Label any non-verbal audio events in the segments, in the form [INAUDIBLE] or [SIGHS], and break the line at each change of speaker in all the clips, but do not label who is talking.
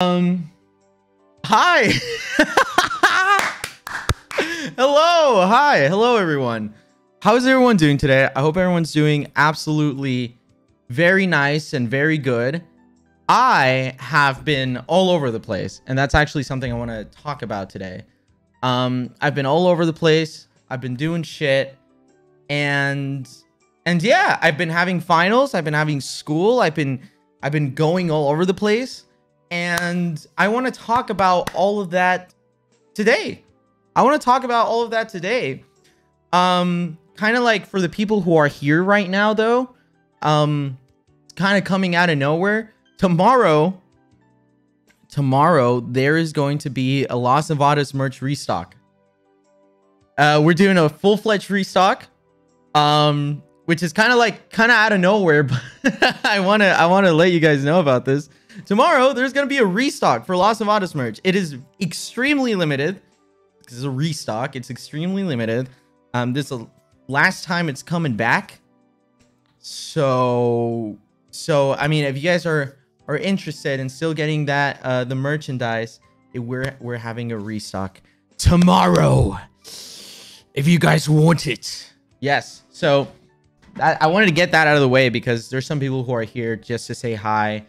Um, hi. [LAUGHS] Hello. Hi. Hello, everyone. How is everyone doing today? I hope everyone's doing absolutely very nice and very good. I have been all over the place, and that's actually something I want to talk about today. Um, I've been all over the place. I've been doing shit, and and yeah, I've been having finals. I've been having school. I've been I've been going all over the place and I want to talk about all of that today. I want to talk about all of that today. Um, kind of like for the people who are here right now, though, um, kind of coming out of nowhere. Tomorrow, tomorrow there is going to be a Las Nevadas merch restock. Uh, we're doing a full fledged restock, um, which is kind of like kind of out of nowhere, [LAUGHS] but I wanna I wanna let you guys know about this. Tomorrow, there's going to be a restock for Las Nevadas merch. It is extremely limited. This is a restock. It's extremely limited. Um, this is last time it's coming back. So, so I mean, if you guys are are interested in still getting that uh, the merchandise, it, we're we're having a restock tomorrow. If you guys want it, yes. So, I wanted to get that out of the way because there's some people who are here just to say hi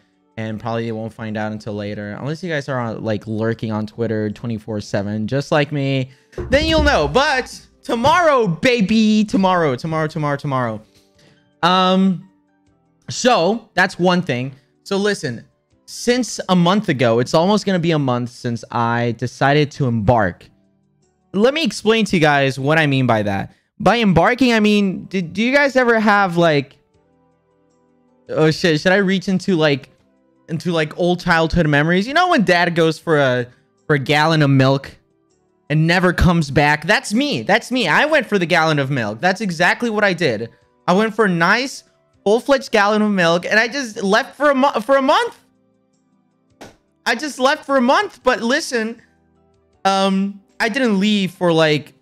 and probably they won't find out until later. Unless you guys are on, like lurking on twitter 24 7 just like me then you'll know. But tomorrow baby tomorrow tomorrow tomorrow tomorrow. Um so that's one thing. So listen since a month ago it's almost gonna be a month since i decided to embark. Let me explain to you guys what i mean by that. By embarking i mean did, do you guys ever have like oh shit should i reach into like into like old childhood memories. You know when dad goes for a for a gallon of milk and never comes back? That's me. That's me. I went for the gallon of milk. That's exactly what I did. I went for a nice full-fledged gallon of milk and I just left for a for a month. I just left for a month, but listen, um I didn't leave for like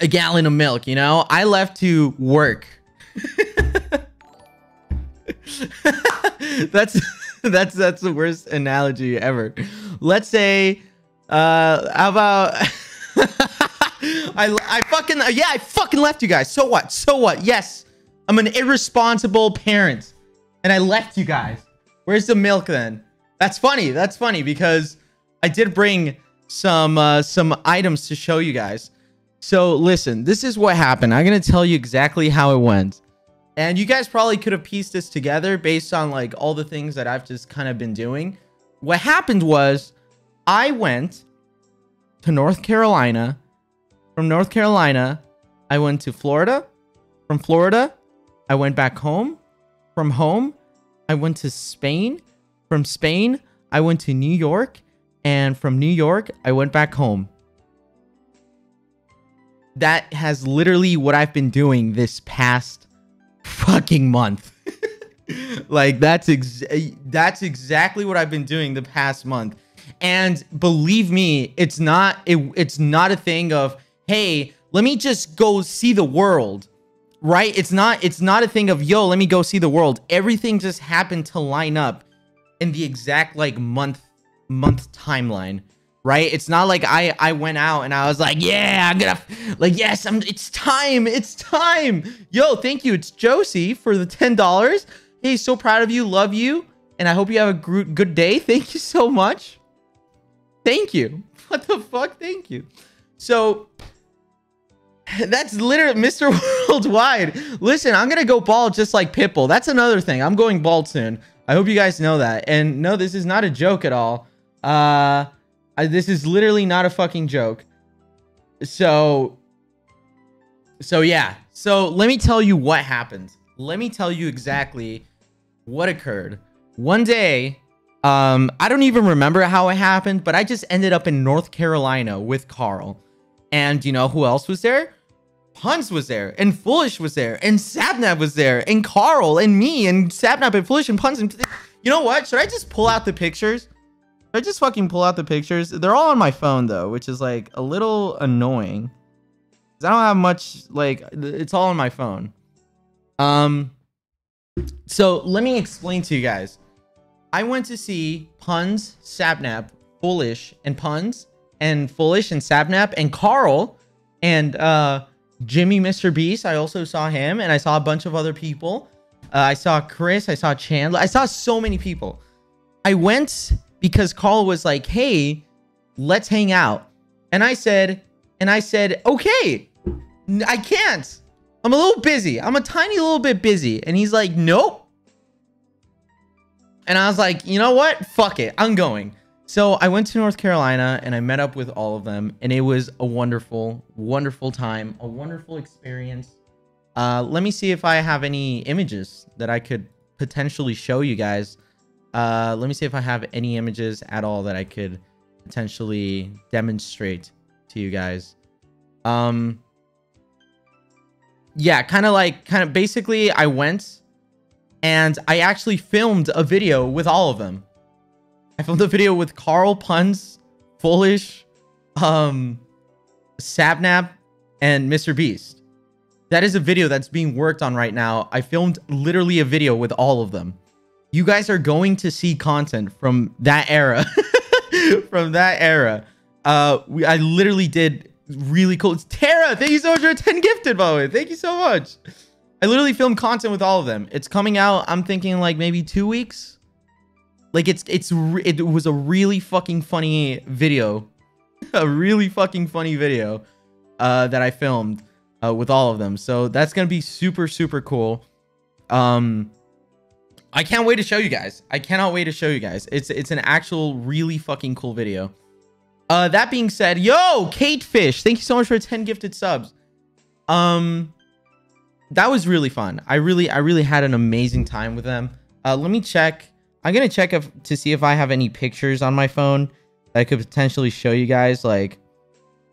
a gallon of milk, you know? I left to work. [LAUGHS] That's [LAUGHS] [LAUGHS] that's that's the worst analogy ever. Let's say, uh, how about [LAUGHS] I I fucking yeah I fucking left you guys. So what? So what? Yes, I'm an irresponsible parent, and I left you guys. Where's the milk then? That's funny. That's funny because I did bring some uh, some items to show you guys. So listen, this is what happened. I'm gonna tell you exactly how it went. And you guys probably could have pieced this together based on like all the things that I've just kind of been doing. What happened was I went to North Carolina. From North Carolina, I went to Florida. From Florida, I went back home. From home, I went to Spain. From Spain, I went to New York. And from New York, I went back home. That has literally what I've been doing this past fucking month. [LAUGHS] like that's ex- that's exactly what I've been doing the past month. And believe me, it's not it, it's not a thing of, "Hey, let me just go see the world." Right? It's not it's not a thing of, "Yo, let me go see the world." Everything just happened to line up in the exact like month month timeline right? It's not like I I went out and I was like, yeah, I'm gonna like yes, I'm. It's time. It's time. Yo, thank you. It's Josie for the ten dollars. Hey, so proud of you. Love you, and I hope you have a good day. [LAUGHS] Thank you so much. Thank you. [LAUGHS] What the fuck? Thank you. So that's literally Mr. [LAUGHS] Worldwide. Listen, I'm gonna go bald just like Pitbull. That's another thing. I'm going bald soon. I hope you guys know that. And no, this is not a joke at all. Uh I, this is literally not a fucking joke. So, so yeah. So let me tell you what happened. Let me tell you exactly what occurred. One day, um, I don't even remember how it happened, but I just ended up in North Carolina with Karl. And you know who else was there? Punz was there, and Foolish was there, and Sapnap was there, and Karl, and me, and Sapnap, and Foolish, and Punz. And you know what? Should I just pull out the pictures? I just fucking pull out the pictures. They're all on my phone though, which is like a little annoying. Cause I don't have much like it's all on my phone. Um so let me explain to you guys. I went to see Punz, Sapnap, Foolish, and Punz, and Foolish and Sapnap, and Karl, and uh, Jimmy Mr. Beast. I also saw him, and I saw a bunch of other people. Uh, I saw Chris. I saw Chandler. I saw so many people. I went because Karl was like, "Hey, let's hang out," and I said, and I said, "Okay, I can't. I'm a little busy. I'm a tiny little bit busy." And he's like, "Nope." And I was like, you know what? Fuck it. I'm going. So I went to North Carolina and I met up with all of them, and it was a wonderful, wonderful time, a wonderful experience. Uh, let me see if I have any images that I could potentially show you guys. Uh, let me see if I have any images at all that I could potentially demonstrate to you guys. Um, yeah, kind of like, kind of basically, I went and I actually filmed a video with all of them. I filmed a video with Karl Punz, Foolish, um, Sapnap, and Mr. Beast. That is a video that's being worked on right now. I filmed literally a video with all of them. You guys are going to see content from that era. [LAUGHS] from that era. Uh, we, I literally did really cool. It's Tara. Thank you so much for 10 gifted, by the way. Thank you so much. I literally filmed content with all of them. It's coming out, I'm thinking like maybe two weeks like it's it's it was a really fucking funny video, [LAUGHS] a really fucking funny video uh, that I filmed uh, with all of them. So that's gonna be super super cool. Um, I can't wait to show you guys. I cannot wait to show you guys. It's it's an actual really fucking cool video. Uh, that being said, yo, Kate Fish, thank you so much for 10 gifted subs. Um, that was really fun. I really, I really had an amazing time with them. Uh, let me check I'm gonna check if, to see if I have any pictures on my phone that I could potentially show you guys. Like,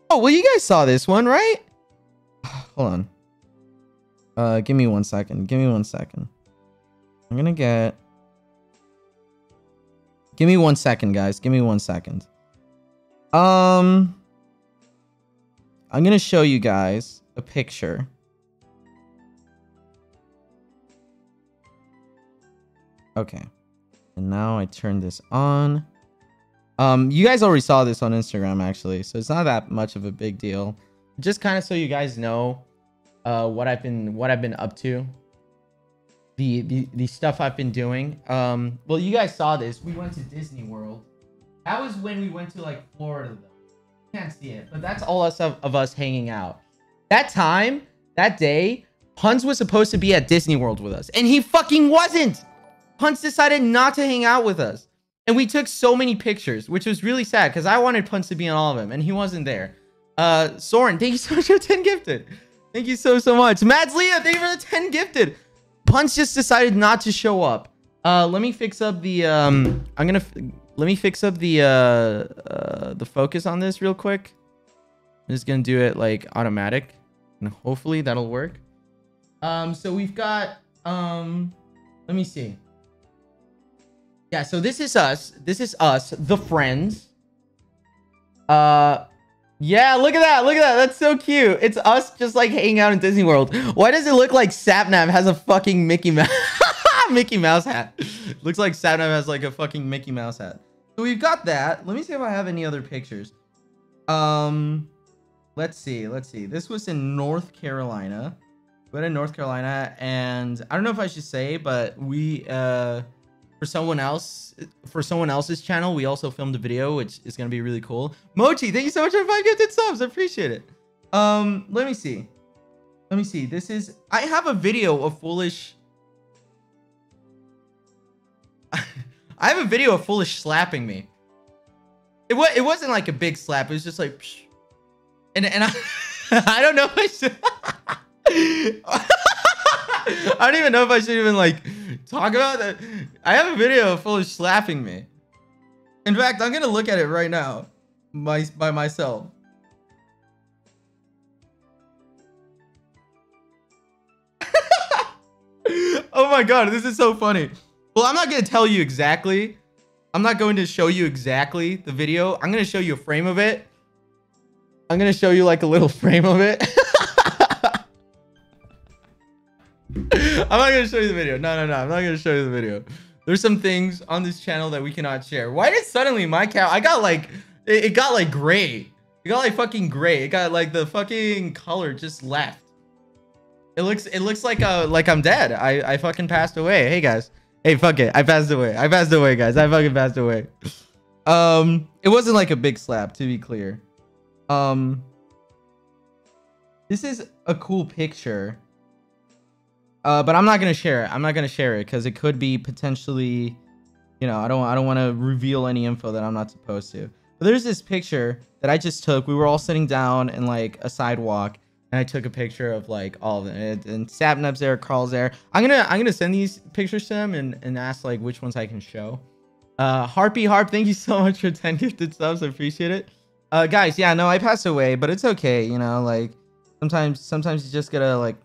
oh, well, you guys saw this one, right? [SIGHS] Hold on. Uh, give me one second. Give me one second. I'm gonna get. Give me one second, guys. Give me one second. Um, I'm gonna show you guys a picture. Okay. And now I turn this on. Um, you guys already saw this on Instagram actually, so it's not that much of a big deal. Just kind of so you guys know uh, what I've been what I've been up to. The, the the stuff I've been doing. Um, well, you guys saw this. We went to Disney World. That was when we went to like Florida though. Can't see it, but that's all us of, of us hanging out. That time, that day, Punz was supposed to be at Disney World with us, and he fucking wasn't. Punz decided not to hang out with us. And we took so many pictures, which was really sad because I wanted Punz to be on all of them and he wasn't there. Uh, Soren, thank you so much for 10 gifted. Thank you so, so much. Mads Leah, thank you for the 10 gifted. Punz just decided not to show up. Uh, let me fix up the, um, I'm gonna, let me fix up the, uh, uh, the focus on this real quick. I'm just gonna do it like automatic and hopefully that'll work. Um, so we've got, um, let me see. Yeah, so this is us. This is us, the friends. Uh, yeah, look at that. Look at that. That's so cute. It's us just like hanging out in Disney World. Why does it look like Sapnap has a fucking Mickey Mouse [LAUGHS] Mickey Mouse hat? Looks like Sapnap has like a fucking Mickey Mouse hat. So we've got that. Let me see if I have any other pictures. Um, let's see. Let's see. This was in North Carolina. Went in North Carolina, and I don't know if I should say, but we uh for someone else for someone else's channel we also filmed a video which is going to be really cool. Mochi thank you so much for five gifted subs i appreciate it. Um let me see. Let me see this is i have a video of foolish [LAUGHS] i have a video of foolish slapping me. It was it wasn't like a big slap it was just like psh. and and i [LAUGHS] i don't know if i should [LAUGHS] i don't even know if i should even like talk about that. I have a video full of slapping me. In fact, I'm gonna look at it right now, my by myself. [LAUGHS] oh my god, this is so funny. Well, I'm not gonna tell you exactly. I'm not going to show you exactly the video. I'm gonna show you a frame of it. I'm gonna show you like a little [LAUGHS] frame of it. [LAUGHS] I'm not gonna show you the video. No, no, no. I'm not gonna show you the video. there's some things on this channel that we cannot share. Why did suddenly my cow? I got like, it, it got like gray. It got like fucking gray. It got like the fucking color just left. It looks, it looks like uh like I'm dead. I I fucking passed away. Hey guys. Hey fuck it. I passed away. I passed away, guys. I fucking passed away. Um, it wasn't like a big slap, to be clear. Um, this is a cool picture. Uh, but I'm not gonna share it. I'm not gonna share it because it could be potentially, you know, I don't I don't want to reveal any info that I'm not supposed to. But there's this picture that I just took. We were all sitting down in like a sidewalk, and I took a picture of like all of them. And, and Sapnap's there, Karl's there. I'm gonna I'm gonna send these pictures to them and and ask like which ones I can show. Uh, Harpy Harp, thank you [LAUGHS] so much for 10 gifted subs. I appreciate it. Uh, guys, yeah, no, I passed away, but it's okay. You know, like sometimes sometimes you just gotta like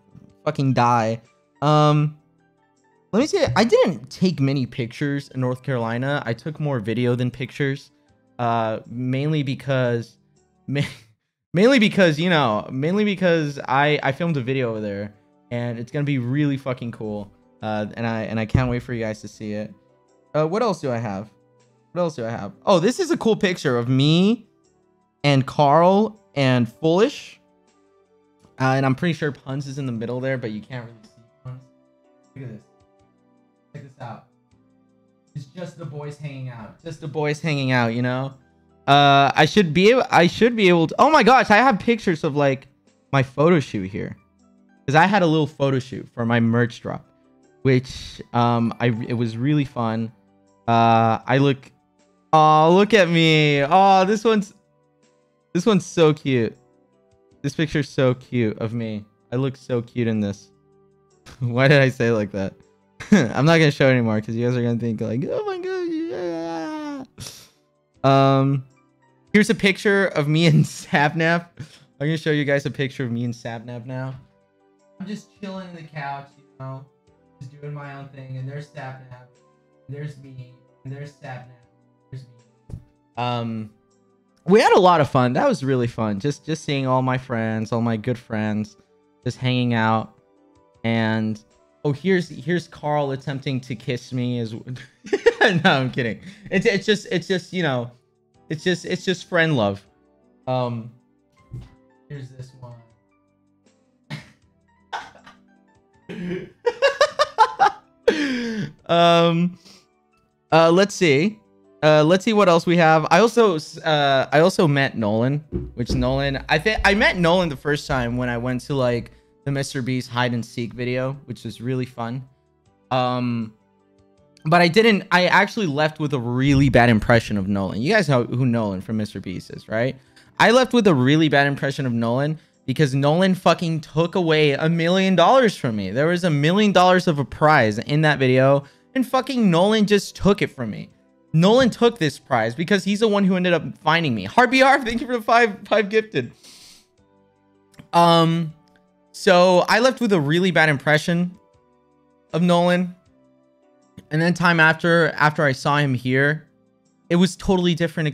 fucking die. Um, let me say, I didn't take many pictures in North Carolina. I took more video than pictures. Uh, mainly because, [LAUGHS] ma- mainly because you know, mainly because I I filmed a video over there, and it's gonna be really fucking cool. Uh, and I and I can't wait for you guys to see it. Uh, what else do I have? What else do I have? Oh, this is a cool picture of me and Karl and Foolish. Uh, and I'm pretty sure Punz is in the middle there, but you can't really. Look at this. Check this out. It's just the boys hanging out. Just the boys hanging out, you know? Uh, I should be able, I should be able to, oh my gosh, I have pictures of like my photo shoot here. Cause I had a little photo shoot for my merch drop, which, um, I, it was really fun. Uh, I look, oh, look at me. Oh, this one's, this one's so cute. This picture's so cute of me. I look so cute in this. [LAUGHS] Why did I say like that? [LAUGHS] I'm not gonna show anymore because you guys are gonna think like, oh my god, yeah. Um, here's a picture of me and [LAUGHS] Sapnap. I'm gonna show you guys a picture of me and Sapnap now. I'm just chilling in the couch, you know, just doing my own thing, and there's Sapnap, and there's me, and there's Sapnap, there's me. Um, we had a lot of fun. That was really fun. Just just seeing all my friends, all my good friends, just hanging out, and oh, here's here's Karl attempting to kiss me as. [LAUGHS] no, I'm kidding. It's it's just it's just you know, it's just it's just friend love. Um, here's this one. [LAUGHS] um, uh, let's see. Uh, let's see what else we have. I also uh, I also met Nolan, which Nolan I think I met Nolan the first time when I went to like the Mr. Beast hide and seek video, which was really fun. Um, but I didn't. I actually left with a really bad impression of Nolan. You guys know who Nolan from Mr. Beast is, right? I left with a really bad impression of Nolan because Nolan fucking took away a million dollars from me. There was a million dollars of a prize in that video, and fucking Nolan just took it from me. Nolan took this prize because he's the one who ended up finding me. Harpy Harp, thank you for the five five gifted. Um, so I left with a really bad impression of Nolan. And then time after after I saw him here, it was totally different